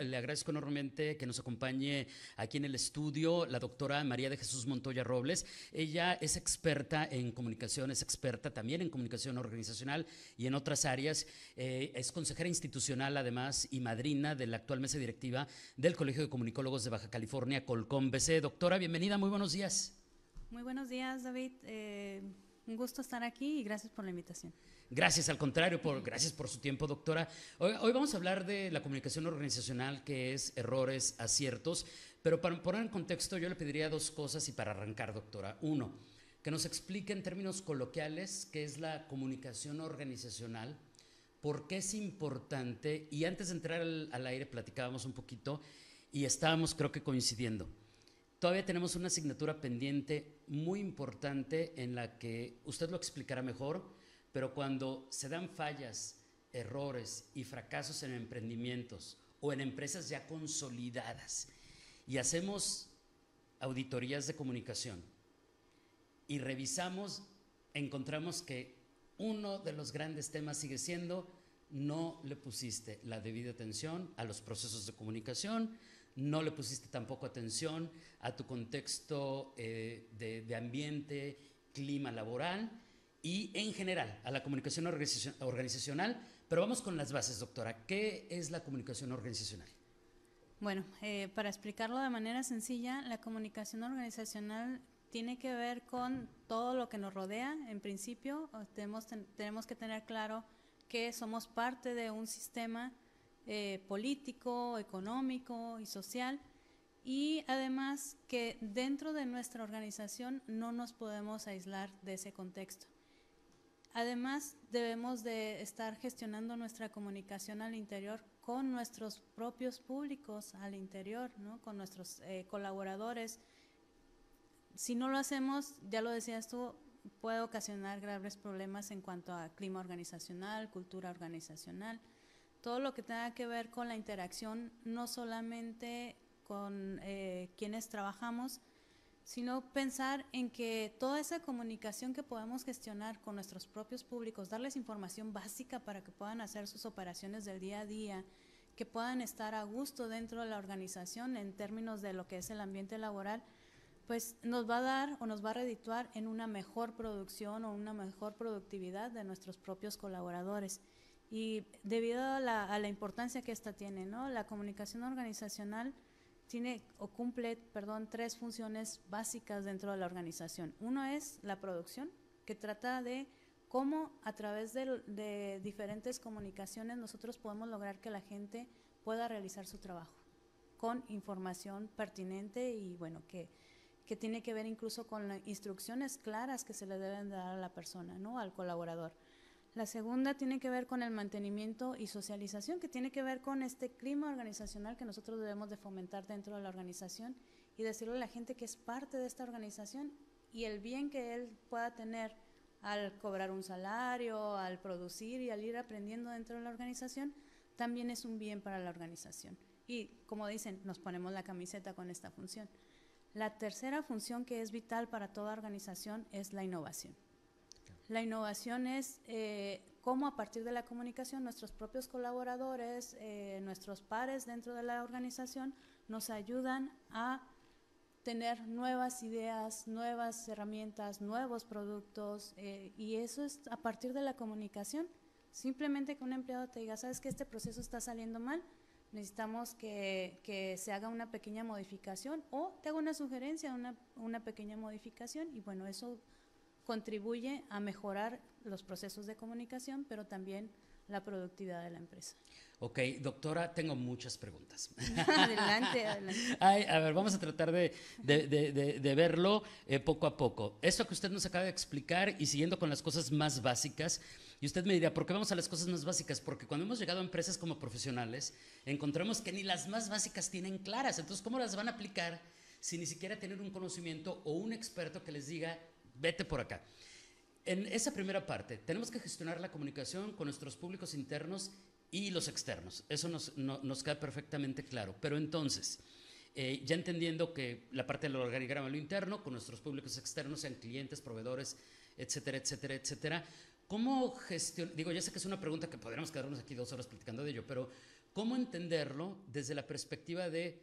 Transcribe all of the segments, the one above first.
le agradezco enormemente que nos acompañe aquí en el estudio la doctora María de Jesús Montoya Robles. Ella es experta en comunicación, es experta también en comunicación organizacional y en otras áreas. Eh, es consejera institucional además y madrina de la actual mesa directiva del Colegio de Comunicólogos de Baja California, Colcom BC. Doctora, bienvenida, muy buenos días. Muy buenos días, David. Eh, un gusto estar aquí y gracias por la invitación. Gracias, al contrario, por, gracias por su tiempo, doctora. Hoy, vamos a hablar de la comunicación organizacional, que es errores, aciertos, pero para poner en contexto yo le pediría dos cosas y para arrancar, doctora. Uno, que nos explique en términos coloquiales qué es la comunicación organizacional, por qué es importante, y antes de entrar al aire platicábamos un poquito y estábamos creo que coincidiendo. Todavía tenemos una asignatura pendiente muy importante en la que usted lo explicará mejor, pero cuando se dan fallas, errores y fracasos en emprendimientos o en empresas ya consolidadas y hacemos auditorías de comunicación y revisamos, encontramos que uno de los grandes temas sigue siendo no le pusiste la debida atención a los procesos de comunicación, no le pusiste tampoco atención a tu contexto eh, de ambiente, clima laboral y en general a la comunicación organizacional. Pero vamos con las bases, doctora. ¿Qué es la comunicación organizacional? Bueno, eh, para explicarlo de manera sencilla, la comunicación organizacional tiene que ver con todo lo que nos rodea. En principio, tenemos, tenemos que tener claro que somos parte de un sistema eh, político, económico y social y además que dentro de nuestra organización no nos podemos aislar de ese contexto. Además, debemos de estar gestionando nuestra comunicación al interior con nuestros propios públicos al interior, ¿no? con nuestros eh, colaboradores. Si no lo hacemos, ya lo decías tú, puede ocasionar graves problemas en cuanto a clima organizacional, cultura organizacional, todo lo que tenga que ver con la interacción, no solamente con eh, quienes trabajamos, sino pensar en que toda esa comunicación que podemos gestionar con nuestros propios públicos, darles información básica para que puedan hacer sus operaciones del día a día, que puedan estar a gusto dentro de la organización en términos de lo que es el ambiente laboral, pues nos va a dar o nos va a redituar en una mejor producción o una mejor productividad de nuestros propios colaboradores. Y debido a la, importancia que esta tiene, ¿no? La comunicación organizacional tiene o cumple, perdón, tres funciones básicas dentro de la organización. Uno es la producción, que trata de cómo a través de, diferentes comunicaciones nosotros podemos lograr que la gente pueda realizar su trabajo con información pertinente y bueno, que, que tiene que ver incluso con instrucciones claras que se le deben dar a la persona, ¿no? al colaborador. La segunda tiene que ver con el mantenimiento y socialización, que tiene que ver con este clima organizacional que nosotros debemos de fomentar dentro de la organización y decirle a la gente que es parte de esta organización y el bien que él pueda tener al cobrar un salario, al producir y al ir aprendiendo dentro de la organización, también es un bien para la organización. Y como dicen, nos ponemos la camiseta con esta función. La tercera función que es vital para toda organización es la innovación. La innovación es eh, cómo a partir de la comunicación nuestros propios colaboradores, eh, nuestros pares dentro de la organización nos ayudan a tener nuevas ideas, nuevas herramientas, nuevos productos eh, y eso es a partir de la comunicación. Simplemente que un empleado te diga, sabes que este proceso está saliendo mal, necesitamos que, que, se haga una pequeña modificación o te hago una sugerencia, una, una pequeña modificación y bueno, eso contribuye a mejorar los procesos de comunicación, pero también la productividad de la empresa. Ok, doctora, tengo muchas preguntas. adelante, adelante. a ver, vamos a tratar de, de, de, verlo eh, poco a poco. Esto que usted nos acaba de explicar y siguiendo con las cosas más básicas, y usted me dirá, ¿por qué vamos a las cosas más básicas? Porque cuando hemos llegado a empresas como profesionales, encontramos que ni las más básicas tienen claras. Entonces, ¿cómo las van a aplicar si ni siquiera tienen un conocimiento o un experto que les diga, vete por acá. En esa primera parte, tenemos que gestionar la comunicación con nuestros públicos internos y los externos. Eso nos, nos queda perfectamente claro. Pero entonces, eh, ya entendiendo que la parte del organigrama lo interno, con nuestros públicos externos, sean clientes, proveedores, etcétera, etcétera, etcétera, ¿cómo gestionar? Digo, ya sé que es una pregunta que podríamos quedarnos aquí dos horas platicando de ello, pero ¿cómo entenderlo desde la perspectiva de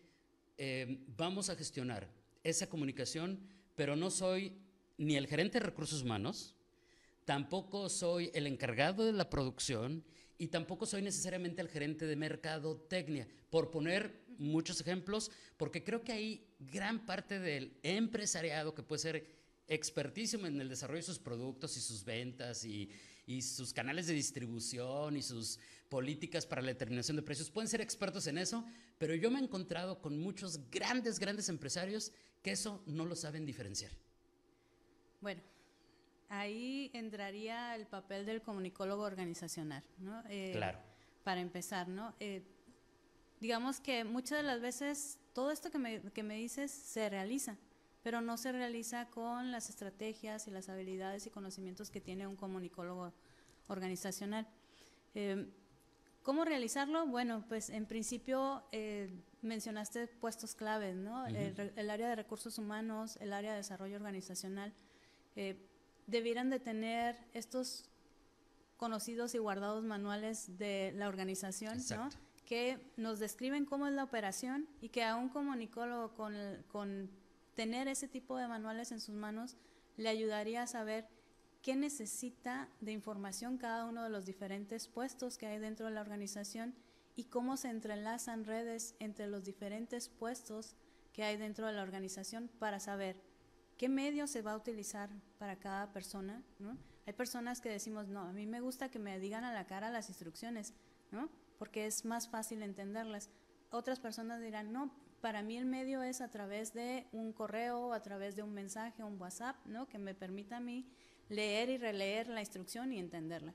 eh, vamos a gestionar esa comunicación, pero no soy ni el gerente de recursos humanos, tampoco soy el encargado de la producción y tampoco soy necesariamente el gerente de mercadotecnia, por poner muchos ejemplos, porque creo que hay gran parte del empresariado que puede ser expertísimo en el desarrollo de sus productos y sus ventas y, y sus canales de distribución y sus políticas para la determinación de precios. Pueden ser expertos en eso, pero yo me he encontrado con muchos grandes, grandes empresarios que eso no lo saben diferenciar. Bueno, ahí entraría el papel del comunicólogo organizacional, ¿no? Eh, claro. Para empezar, ¿no? Eh, digamos que muchas de las veces todo esto que me, que me dices se realiza, pero no se realiza con las estrategias y las habilidades y conocimientos que tiene un comunicólogo organizacional. Eh, ¿Cómo realizarlo? Bueno, pues en principio mencionaste puestos claves, ¿no? el, el, área de recursos humanos, el área de desarrollo organizacional debieran de tener estos conocidos y guardados manuales de la organización, ¿no? que nos describen cómo es la operación y que a un comunicólogo con, con tener ese tipo de manuales en sus manos le ayudaría a saber qué necesita de información cada uno de los diferentes puestos que hay dentro de la organización y cómo se entrelazan redes entre los diferentes puestos que hay dentro de la organización para saber qué medio se va a utilizar para cada persona, ¿no? Hay personas que decimos, no, a mí me gusta que me digan a la cara las instrucciones, ¿no? Porque es más fácil entenderlas. Otras personas dirán, no, para mí el medio es a través de un correo, a través de un mensaje, un WhatsApp, ¿no? Que me permita a mí leer y releer la instrucción y entenderla.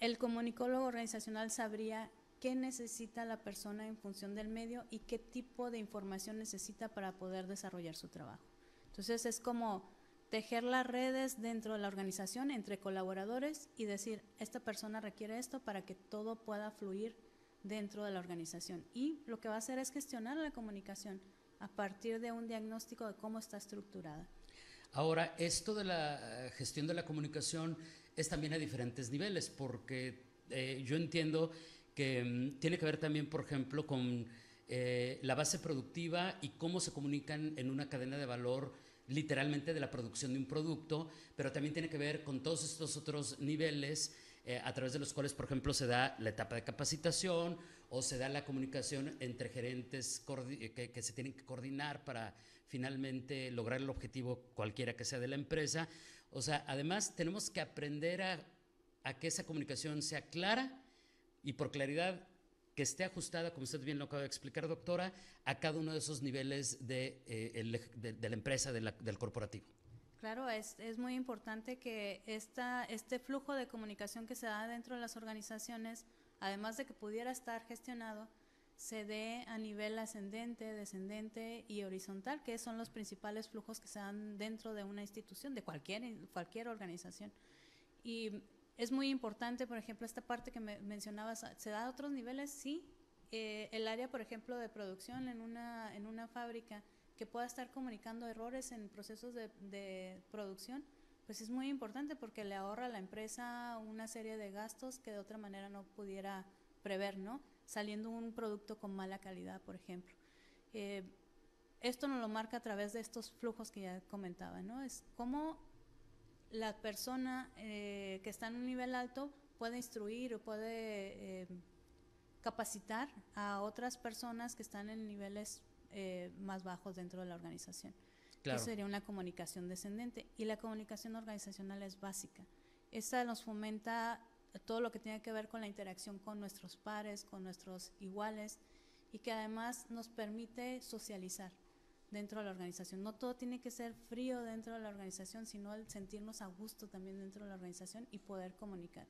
El comunicólogo organizacional sabría qué necesita la persona en función del medio y qué tipo de información necesita para poder desarrollar su trabajo. Entonces es como tejer las redes dentro de la organización entre colaboradores y decir, esta persona requiere esto para que todo pueda fluir dentro de la organización. Y lo que va a hacer es gestionar la comunicación a partir de un diagnóstico de cómo está estructurada. Ahora, esto de la gestión de la comunicación es también a diferentes niveles, porque eh, yo entiendo que mm, tiene que ver también, por ejemplo, con eh, la base productiva y cómo se comunican en una cadena de valor literalmente de la producción de un producto, pero también tiene que ver con todos estos otros niveles eh, a través de los cuales, por ejemplo, se da la etapa de capacitación o se da la comunicación entre gerentes que, que se tienen que coordinar para finalmente lograr el objetivo cualquiera que sea de la empresa. O sea, además tenemos que aprender a, a que esa comunicación sea clara y por claridad que esté ajustada, como usted bien lo acaba de explicar, doctora, a cada uno de esos niveles de, eh, la empresa, del corporativo. Claro, es, es muy importante que esta, este flujo de comunicación que se da dentro de las organizaciones, además de que pudiera estar gestionado, se dé a nivel ascendente, descendente y horizontal, que son los principales flujos que se dan dentro de una institución, de cualquier, cualquier organización. Y es muy importante, por ejemplo, esta parte que me mencionabas, ¿se da a otros niveles? Sí. Eh, el área, por ejemplo, de producción en una, en una fábrica que pueda estar comunicando errores en procesos de, de producción, pues es muy importante porque le ahorra a la empresa una serie de gastos que de otra manera no pudiera prever, ¿no? Saliendo un producto con mala calidad, por ejemplo. Eh, esto nos lo marca a través de estos flujos que ya comentaba, ¿no? Es cómo la persona eh, que está en un nivel alto puede instruir o puede eh, capacitar a otras personas que están en niveles eh, más bajos dentro de la organización. Eso sería una comunicación descendente. Y la comunicación organizacional es básica. Esta nos fomenta todo lo que tiene que ver con la interacción con nuestros pares, con nuestros iguales, y que además nos permite socializar dentro de la organización. No todo tiene que ser frío dentro de la organización, sino el sentirnos a gusto también dentro de la organización y poder comunicar.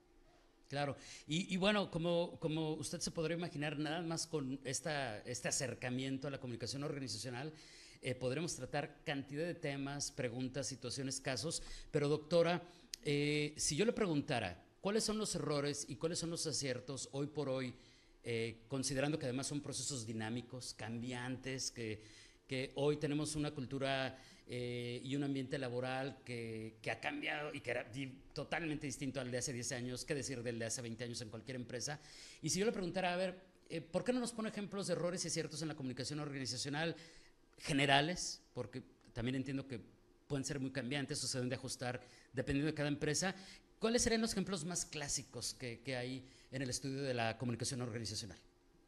Claro, y, bueno, como, como usted se podría imaginar, nada más con esta, este acercamiento a la comunicación organizacional, eh, podremos tratar cantidad de temas, preguntas, situaciones, casos, pero doctora, eh, si yo le preguntara, ¿cuáles son los errores y cuáles son los aciertos hoy por hoy, eh, considerando que además son procesos dinámicos, cambiantes, que que hoy tenemos una cultura eh, y un ambiente laboral que, que, ha cambiado y que era totalmente distinto al de hace 10 años, qué decir del de hace 20 años en cualquier empresa. Y si yo le preguntara, a ver, eh, ¿por qué no nos pone ejemplos de errores y aciertos en la comunicación organizacional generales? Porque también entiendo que pueden ser muy cambiantes o se deben de ajustar dependiendo de cada empresa. ¿Cuáles serían los ejemplos más clásicos que, que hay en el estudio de la comunicación organizacional?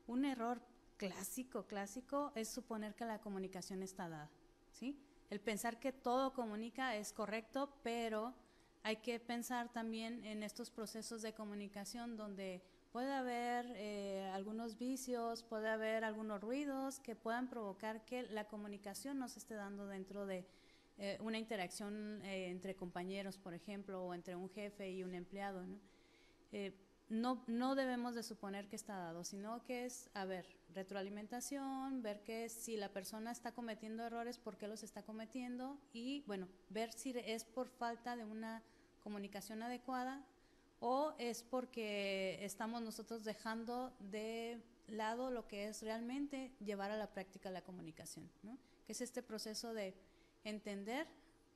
Un error clásico, clásico, es suponer que la comunicación está dada, ¿sí? El pensar que todo comunica es correcto, pero hay que pensar también en estos procesos de comunicación donde puede haber eh, algunos vicios, puede haber algunos ruidos que puedan provocar que la comunicación no se esté dando dentro de eh, una interacción eh, entre compañeros, por ejemplo, o entre un jefe y un empleado. ¿no? No, no debemos de suponer que está dado, sino que es, a ver, retroalimentación, ver que si la persona está cometiendo errores, por qué los está cometiendo y, bueno, ver si es por falta de una comunicación adecuada o es porque estamos nosotros dejando de lado lo que es realmente llevar a la práctica la comunicación, ¿no? que es este proceso de entender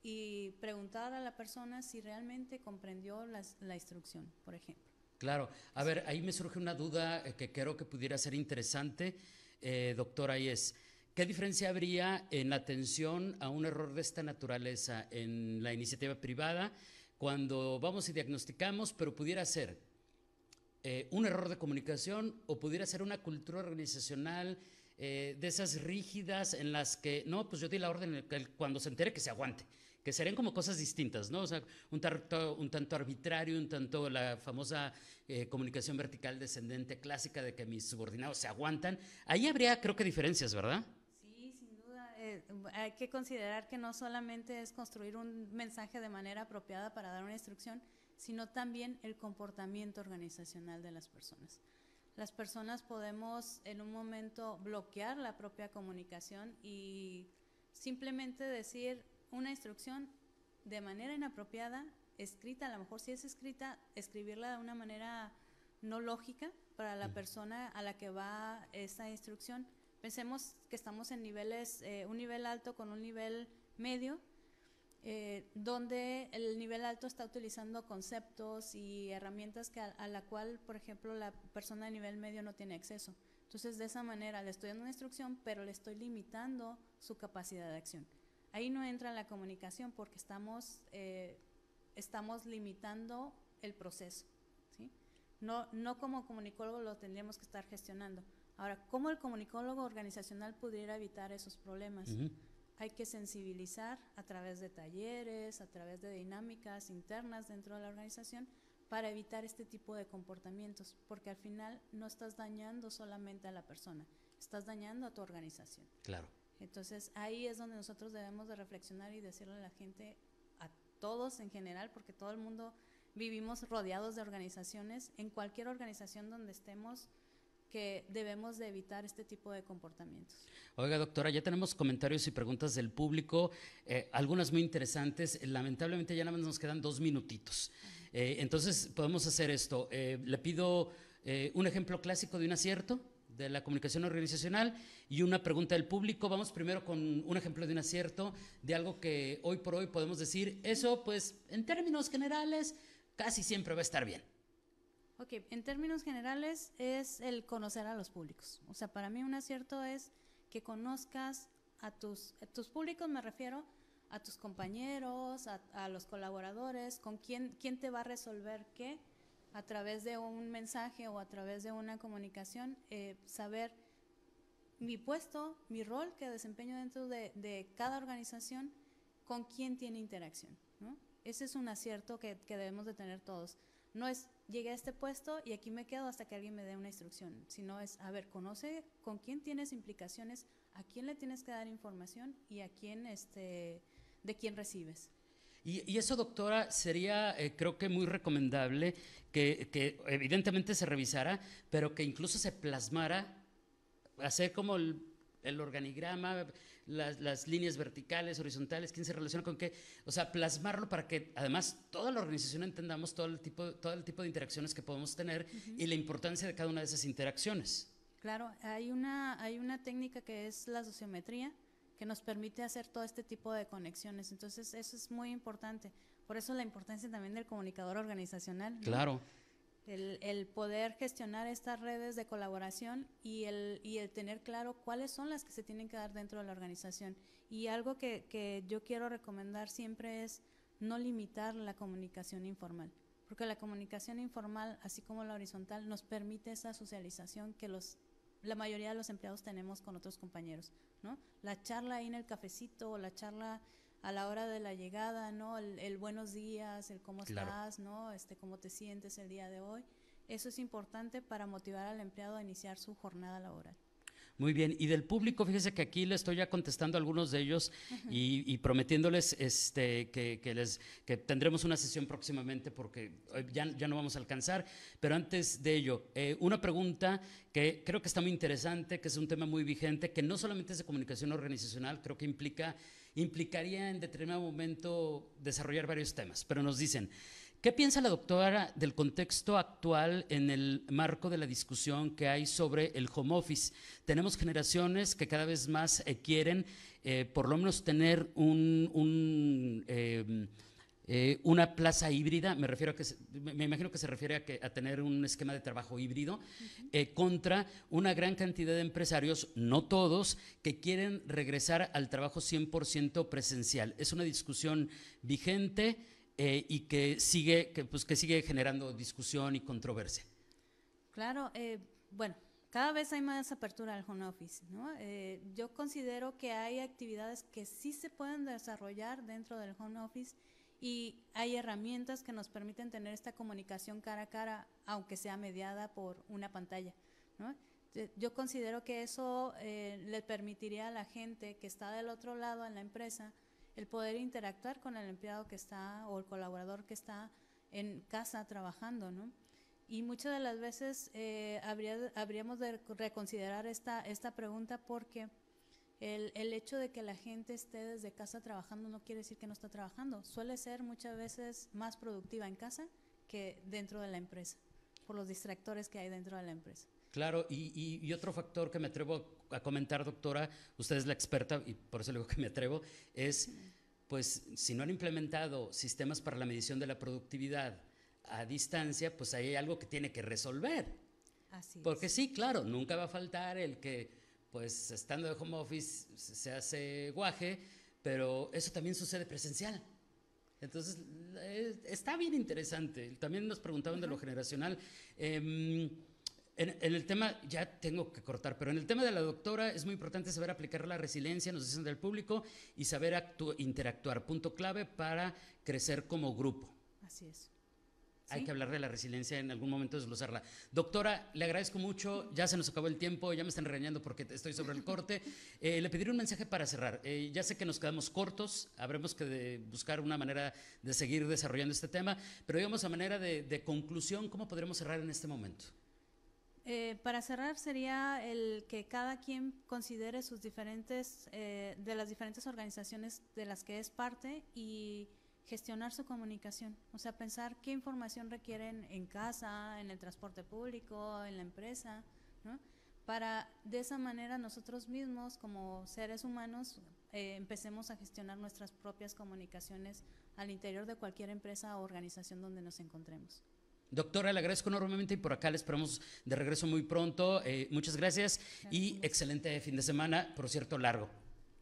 y preguntar a la persona si realmente comprendió la instrucción, por ejemplo. Claro. A ver, ahí me surge una duda eh, que creo que pudiera ser interesante, eh, doctora, y es, ¿qué diferencia habría en la atención a un error de esta naturaleza en la iniciativa privada cuando vamos y diagnosticamos, pero pudiera ser eh, un error de comunicación o pudiera ser una cultura organizacional de esas rígidas en las que, no, pues yo di la orden cuando se entere que se aguante? Que serían como cosas distintas, ¿no? O sea, un tanto, un tanto arbitrario, un tanto la famosa eh, comunicación vertical descendente clásica de que mis subordinados se aguantan. Ahí habría, creo que, diferencias, ¿verdad? Sí, sin duda. Eh, hay que considerar que no solamente es construir un mensaje de manera apropiada para dar una instrucción, sino también el comportamiento organizacional de las personas. Las personas podemos en un momento bloquear la propia comunicación y simplemente decir, una instrucción de manera inapropiada, escrita, a lo mejor si es escrita, escribirla de una manera no lógica para la persona a la que va esa instrucción. Pensemos que estamos en niveles, eh, un nivel alto con un nivel medio, eh, donde el nivel alto está utilizando conceptos y herramientas que a, a, la cual, por ejemplo, la persona de nivel medio no tiene acceso. Entonces, de esa manera le estoy dando una instrucción, pero le estoy limitando su capacidad de acción. Ahí no entra la comunicación porque estamos, eh, estamos limitando el proceso. ¿sí? No, no como comunicólogo lo tendríamos que estar gestionando. Ahora, ¿cómo el comunicólogo organizacional pudiera evitar esos problemas? Hay que sensibilizar a través de talleres, a través de dinámicas internas dentro de la organización para evitar este tipo de comportamientos, porque al final no estás dañando solamente a la persona, estás dañando a tu organización. Claro. Entonces ahí es donde nosotros debemos de reflexionar y decirle a la gente, a todos en general, porque todo el mundo vivimos rodeados de organizaciones, en cualquier organización donde estemos, que debemos de evitar este tipo de comportamientos. Oiga, doctora, ya tenemos comentarios y preguntas del público, eh, algunas muy interesantes. Lamentablemente ya nada más nos quedan dos minutitos. Eh, entonces podemos hacer esto. Eh, le pido un ejemplo clásico de un acierto de la comunicación organizacional y una pregunta del público. Vamos primero con un ejemplo de un acierto, de algo que hoy por hoy podemos decir, eso pues en términos generales casi siempre va a estar bien. Ok, en términos generales es el conocer a los públicos. O sea, para mí un acierto es que conozcas a tus, tus públicos, me refiero a tus compañeros, a, a los colaboradores, con quién, quién te va a resolver qué a través de un mensaje o a través de una comunicación, eh, saber mi puesto, mi rol que desempeño dentro de, cada organización, con quién tiene interacción. ¿no? Ese es un acierto que, debemos de tener todos. No es llegué a este puesto y aquí me quedo hasta que alguien me dé una instrucción, sino es, a ver, conoce con quién tienes implicaciones, a quién le tienes que dar información y a quién, este, de quién recibes. Y, eso, doctora, sería, eh, creo que muy recomendable que, evidentemente se revisara, pero que incluso se plasmara, hacer como el, organigrama, las, líneas verticales, horizontales, quién se relaciona con qué, o sea, plasmarlo para que además toda la organización entendamos todo el tipo, todo el tipo de interacciones que podemos tener y la importancia de cada una de esas interacciones. Claro, hay una, hay una técnica que es la sociometría, que nos permite hacer todo este tipo de conexiones. Entonces, eso es muy importante. Por eso la importancia también del comunicador organizacional. Claro. El, el, poder gestionar estas redes de colaboración y el, y el tener claro cuáles son las que se tienen que dar dentro de la organización. Y algo que, que yo quiero recomendar siempre es no limitar la comunicación informal, porque la comunicación informal, así como la horizontal, nos permite esa socialización que los, la mayoría de los empleados tenemos con otros compañeros, ¿no? La charla ahí en el cafecito, la charla a la hora de la llegada, ¿no? El, buenos días, el cómo estás, ¿no? Este, cómo te sientes el día de hoy. Eso es importante para motivar al empleado a iniciar su jornada laboral. Muy bien, y del público, fíjese que aquí le estoy ya contestando a algunos de ellos y, prometiéndoles este, que, les, que tendremos una sesión próximamente porque ya, ya no vamos a alcanzar, pero antes de ello, eh, una pregunta que creo que está muy interesante, que es un tema muy vigente, que no solamente es de comunicación organizacional, creo que implica implicaría en determinado momento desarrollar varios temas, pero nos dicen, ¿qué piensa la doctora del contexto actual en el marco de la discusión que hay sobre el home office? Tenemos generaciones que cada vez más eh, quieren eh, por lo menos tener un... Eh, eh, una plaza híbrida, me refiero a que, me imagino que se refiere a, que, a tener un esquema de trabajo híbrido, eh, contra una gran cantidad de empresarios, no todos, que quieren regresar al trabajo 100% presencial. Es una discusión vigente eh, y que sigue, que, pues, que sigue generando discusión y controversia. Claro, bueno, cada vez hay más apertura al home office. ¿no? yo considero que hay actividades que sí se pueden desarrollar dentro del home office y hay herramientas que nos permiten tener esta comunicación cara a cara, aunque sea mediada por una pantalla. ¿no? Yo considero que eso eh, le permitiría a la gente que está del otro lado en la empresa el poder interactuar con el empleado que está o el colaborador que está en casa trabajando, ¿no? Y muchas de las veces eh, habría, habríamos de reconsiderar esta, esta pregunta porque el, el, hecho de que la gente esté desde casa trabajando no quiere decir que no está trabajando. Suele ser muchas veces más productiva en casa que dentro de la empresa, por los distractores que hay dentro de la empresa. Claro, y, y, otro factor que me atrevo a comentar, doctora, usted es la experta y por eso le digo que me atrevo, es, pues, si no han implementado sistemas para la medición de la productividad a distancia, pues hay algo que tiene que resolver. Así Porque sí, claro, nunca va a faltar el que pues estando de home office se hace guaje, pero eso también sucede presencial. Entonces, está bien interesante. También nos preguntaban de lo generacional. Em, en, el tema, ya tengo que cortar, pero en el tema de la doctora es muy importante saber aplicar la resiliencia, nos dicen del público, y saber interactuar. Punto clave para crecer como grupo. Así es. Hay que hablar de la resiliencia en algún momento, desglosarla. Doctora, le agradezco mucho. Ya se nos acabó el tiempo, ya me están regañando porque estoy sobre el corte. Eh, le pediré un mensaje para cerrar. Eh, ya sé que nos quedamos cortos, habremos que buscar una manera de seguir desarrollando este tema, pero digamos a manera de, conclusión, ¿cómo podremos cerrar en este momento? Eh, para cerrar sería el que cada quien considere sus diferentes, de las diferentes organizaciones de las que es parte y gestionar su comunicación, o sea, pensar qué información requieren en casa, en el transporte público, en la empresa, ¿no? Para de esa manera nosotros mismos como seres humanos eh, empecemos a gestionar nuestras propias comunicaciones al interior de cualquier empresa o organización donde nos encontremos. Doctora, le agradezco enormemente y por acá le esperamos de regreso muy pronto. Eh, muchas gracias y excelente fin de semana, por cierto, largo.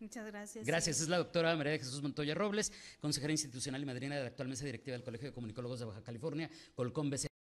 Muchas gracias. Gracias. Es la doctora María de Jesús Montoya Robles, consejera institucional y madrina de la actual mesa directiva del Colegio de Comunicólogos de Baja California, Colcón BC.